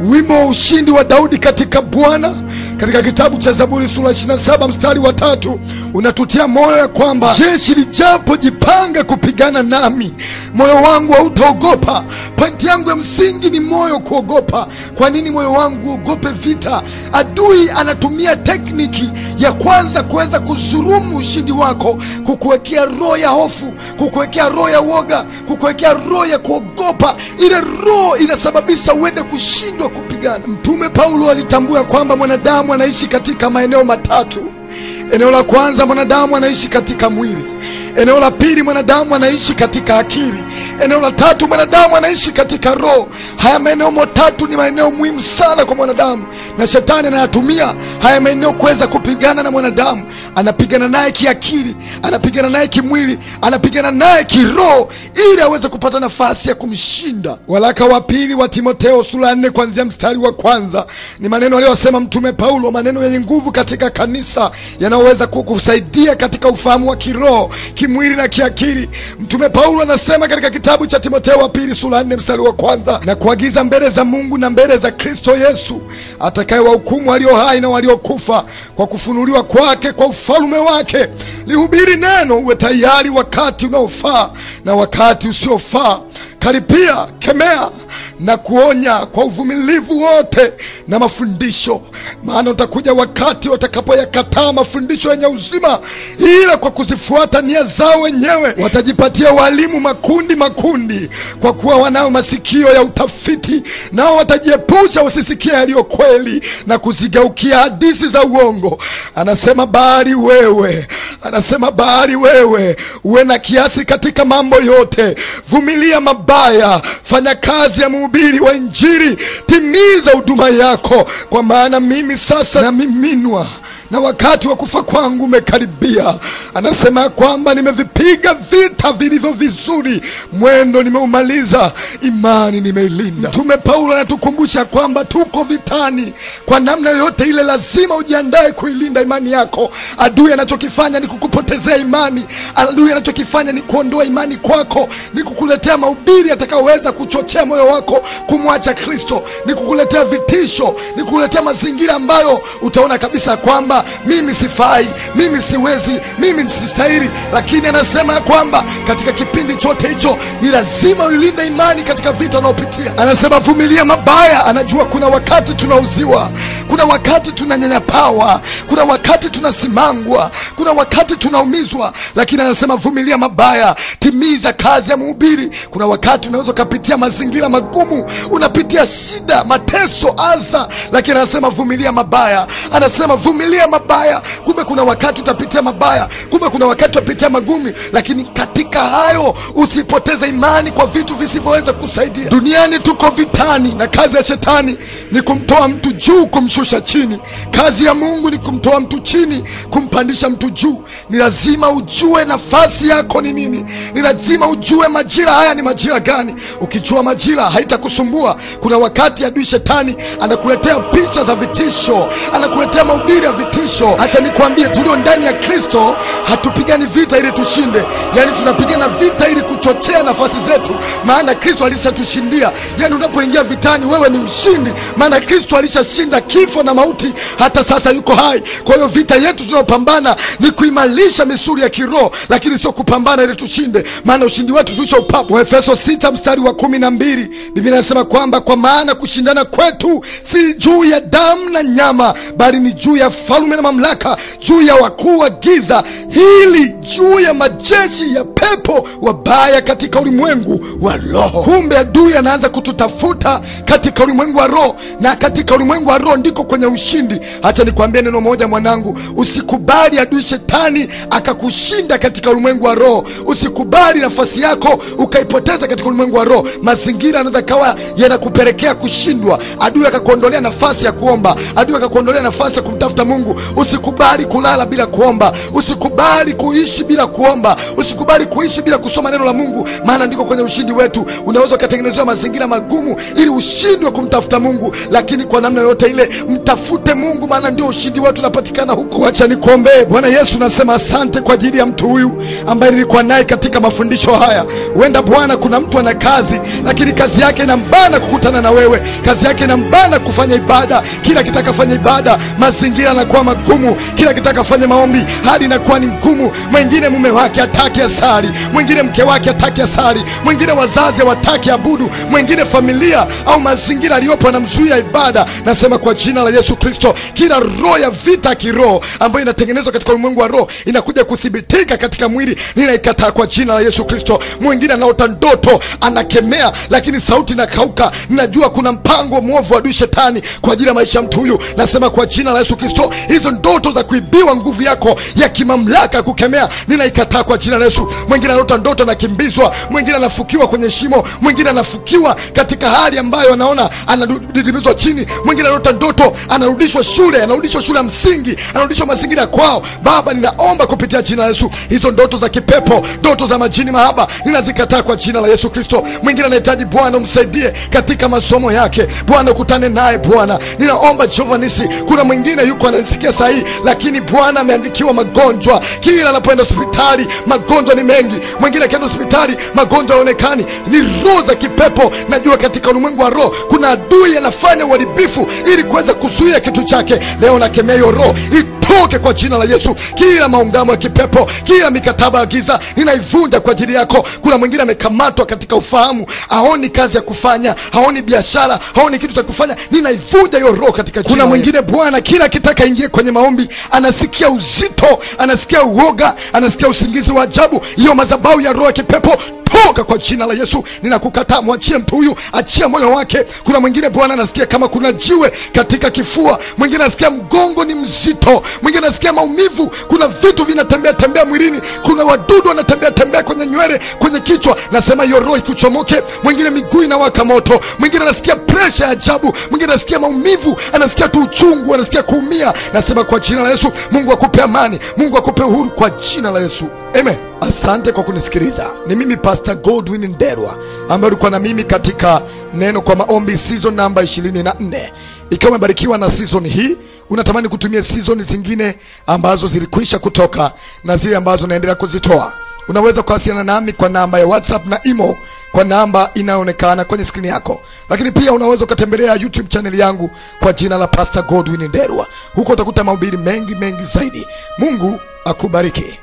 wimbo wa ushindi wa Daudi katika Bwana katika kitabu cha Zaburi sura 27 mstari wa tatu unatutia moyo ya kwamba jeshi lijapo jipanga kupigana nami, moyo wangu hautaogopa. Pointi yangu ya msingi ni moyo kuogopa. Kwa nini moyo wangu uogope vita? Adui anatumia tekniki ya kwanza kuweza kuzurumu ushindi wako, kukuwekea roho ya hofu, kukuwekea roho ya woga, kukuwekea roho ya kuogopa. Ile roho inasababisha uende kushindwa kupigana. Mtume Paulo alitambua kwamba mwanadamu anaishi katika maeneo matatu. Eneo la kwanza, mwanadamu anaishi katika mwili. Eneo la pili, mwanadamu anaishi katika akili. Eneo la tatu, mwanadamu anaishi katika roho. Haya maeneo matatu ni maeneo muhimu sana kwa mwanadamu, na shetani anayatumia haya maeneo kuweza kupigana na mwanadamu. Anapigana naye kiakili, anapigana naye kimwili, anapigana naye kiroho, ili aweze kupata nafasi ya kumshinda. Waraka wa pili wa Timotheo sura ya nne kuanzia mstari wa kwanza ni maneno aliyosema Mtume Paulo, maneno yenye nguvu katika kanisa yanayoweza kukusaidia katika ufahamu wa kiroho kimwili na kiakili. Mtume Paulo anasema katika kitabu cha Timotheo wa pili sura nne mstari wa kwanza na kuagiza mbele za Mungu na mbele za Kristo Yesu atakaye wahukumu walio hai na waliokufa kwa kufunuliwa kwake kwa ufalume wake, lihubiri neno, uwe tayari wakati unaofaa na wakati usiofaa, karipia, kemea na kuonya kwa uvumilivu wote na mafundisho, maana utakuja wakati watakapoyakataa mafundisho yenye uzima, ila kwa kuzifuata nia zao wenyewe watajipatia walimu makundi makundi, kwa kuwa wanao masikio ya utafiti, nao watajiepusha wasisikia yaliyo kweli na kuzigeukia hadithi za uongo. Anasema bali wewe, anasema bali wewe uwe na kiasi katika mambo yote, vumilia mabaya, fanya kazi ya mhubiri wa Injili, timiza huduma yako, kwa maana mimi sasa namiminwa na wakati wa kufa kwangu umekaribia. Anasema ya kwamba nimevipiga vita vilivyo vizuri, mwendo nimeumaliza, imani nimeilinda. Mtume Paulo anatukumbusha kwamba tuko vitani kwa namna yoyote ile, lazima ujiandae kuilinda imani yako. Adui anachokifanya ni kukupotezea imani, adui anachokifanya ni kuondoa imani kwako, ni kukuletea mahubiri atakayoweza kuchochea moyo wako kumwacha Kristo, ni kukuletea vitisho, ni kukuletea mazingira ambayo utaona kabisa kwamba mimi sifai, mimi siwezi, mimi nisistahili. Lakini anasema ya kwamba katika kipindi chote hicho ni lazima ulinde imani katika vita unaopitia. Anasema vumilia mabaya. Anajua kuna wakati tunauziwa, kuna wakati tunanyanyapawa, kuna wakati tunasimangwa, kuna wakati tunaumizwa, lakini anasema vumilia mabaya, timiza kazi ya mhubiri. Kuna wakati unaweza ukapitia mazingira magumu, unapitia shida, mateso, aza, lakini anasema vumilia mabaya. Anasema vumilia mabaya. Kumbe kuna wakati utapitia mabaya, kumbe kuna wakati utapitia magumi, lakini katika hayo usipoteze imani kwa vitu visivyoweza kusaidia. Duniani tuko vitani, na kazi ya shetani ni kumtoa mtu juu, kumshusha chini. Kazi ya Mungu ni kumtoa mtu chini, kumpandisha mtu juu. Ni lazima ujue nafasi yako ni nini, ni lazima ujue majira haya ni majira gani. Ukijua majira haitakusumbua. Kuna wakati adui shetani anakuletea picha za vitisho, anakuletea mahubiri ya vitisho. Acha nikwambie, tulio ndani ya Kristo hatupigani vita ili tushinde, yaani tunapigana vita ili kuchochea nafasi zetu, maana Kristo alishatushindia. Yaani unapoingia vitani, wewe ni mshindi, maana Kristo alishashinda kifo na mauti, hata sasa yuko hai. Kwa hiyo vita yetu tunayopambana ni kuimarisha misuli ya kiroho, lakini sio kupambana ili tushinde, maana ushindi wetu tulisha upapo. Waefeso 6 mstari wa kumi na mbili Biblia inasema kwamba kwa maana kushindana kwetu si juu ya damu na nyama, bali ni juu ya falme na mamlaka, juu ya wakuu wa giza hili, juu ya majeshi ya pepo wabaya katika ulimwengu wa roho. Kumbe adui anaanza kututafuta katika ulimwengu wa roho, na katika ulimwengu wa roho ndiko kwenye ushindi. Hacha nikwambie neno moja mwanangu, usikubali adui shetani akakushinda katika ulimwengu wa roho. Usikubali nafasi yako ukaipoteza katika ulimwengu wa roho. Mazingira anaweza kawa yanakupelekea kushindwa, adui akakuondolea nafasi ya kuomba, adui akakuondolea nafasi ya kumtafuta Mungu. Usikubali kulala bila kuomba, usikubali kuishi bila kuomba. Usikubali kuishi bila kusoma neno la mungu. Maana ndiko kwenye ushindi wetu. Unaweza ukatengenezewa mazingira magumu ili ushindwe kumtafuta mungu. Lakini kwa namna yoyote ile mtafute mungu. Maana ndio ushindi wetu unapatikana huko. Wacha nikuombee bwana yesu nasema asante kwa ajili ya mtu huyu ambaye nilikuwa naye katika mafundisho haya. Huenda bwana kuna mtu ana kazi lakini kazi yake inambana kukutana na wewe. Kazi yake inambana kufanya ibada. Kila kitakafanya ibada mazingira yanakuwa magumu. Kila kitaka fanya maombi hali inakuwa ni ngumu. Mwingine mume wake hataki asali mwingine mke wake hataki asali mwingine wazazi hawataki abudu mwingine familia au mazingira aliyopo anamzuia ibada. Nasema kwa jina la yesu kristo kila roho ya vita kiroho ambayo inatengenezwa katika ulimwengu wa roho inakuja kuthibitika katika mwili ninaikataa kwa jina la yesu kristo. Mwingine anaota ndoto anakemea lakini sauti inakauka. Ninajua kuna mpango mwovu wa adui shetani kwa ajili ya maisha mtu huyu. Nasema kwa jina la yesu kristo hizo ndoto za kuibiwa nguvu yako ya kimamlaka kukemea ninaikataa kwa jina la yesu. Mwingine anaota ndoto anakimbizwa mwingine anafukiwa kwenye shimo mwingine anafukiwa katika hali ambayo anaona anadidimizwa chini mwingine anaota ndoto anarudishwa shule anarudishwa shule ya msingi anarudishwa mazingira kwao. Baba ninaomba kupitia jina la yesu hizo ndoto za kipepo ndoto za majini mahaba ninazikataa kwa jina la yesu kristo. Mwingine anahitaji bwana umsaidie katika masomo yake. Bwana ukutane naye bwana. Ninaomba jehova nisi kuna mwingine yuko ananisikia sahii lakini bwana ameandikiwa magonjwa. Kila anapoenda hospitali magonjwa ni mengi. Mwingine akienda hospitali magonjwa yaonekani ni roho za kipepo. Najua katika ulimwengu wa roho kuna adui anafanya uharibifu ili kuweza kuzuia kitu chake. Leo nakemea hiyo roho itoke kwa jina la yesu. Kila maungamo ya kipepo kila mikataba ya giza ninaivunja kwa ajili yako. Kuna mwingine amekamatwa katika ufahamu haoni kazi ya kufanya haoni biashara haoni kitu cha kufanya. Ninaivunja hiyo roho katika jina kuna mwingine bwana kila akitaka ingie kwenye maombi anasikia uzito anasikia uoga anasikia usingizi wa ajabu. Hiyo madhabahu ya roho ya kipepo toka kwa jina la yesu. Ninakukataa mwachie mtu huyu achia moyo wake. Kuna mwingine bwana anasikia kama kuna jiwe katika kifua. Mwingine anasikia mgongo ni mzito. Mwingine anasikia maumivu. Kuna vitu vinatembea tembea mwilini. Kuna wadudu wanatembea tembea kwenye nywele kwenye kichwa. Nasema hiyo roho ikuchomoke. Mwingine miguu inawaka moto. Mwingine anasikia presha ya ajabu. Mwingine anasikia maumivu. Anasikia tu uchungu. Anasikia kuumia. Nasema kwa jina la yesu mungu akupe amani. Mungu akupe uhuru kwa jina la yesu amen. Asante kwa kunisikiliza. Ni mimi pastor godwin nderwa ambaye ulikuwa na mimi katika neno kwa maombi season namba 24 ikiwa umebarikiwa na season hii unatamani kutumia season zingine ambazo zilikwisha kutoka na zile ambazo naendelea kuzitoa unaweza kuwasiliana nami kwa namba ya whatsapp na imo kwa namba inayoonekana kwenye skrini yako. Lakini pia unaweza ukatembelea youtube channel yangu kwa jina la pastor godwin nderwa. Huko utakuta mahubiri mengi mengi zaidi. Mungu akubariki